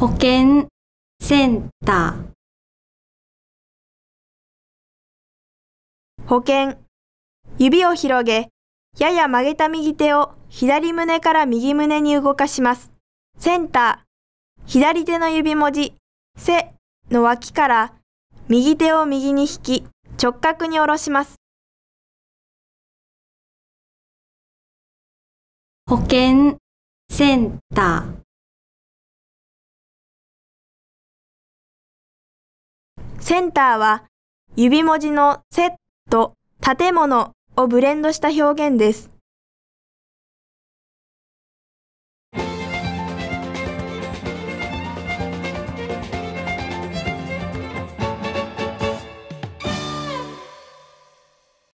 保健センター保険。指を広げ、やや曲げた右手を左胸から右胸に動かします。センター。左手の指文字、せの脇から右手を右に引き、直角に下ろします。保健センターセンターは指文字のセット建物をブレンドした表現です。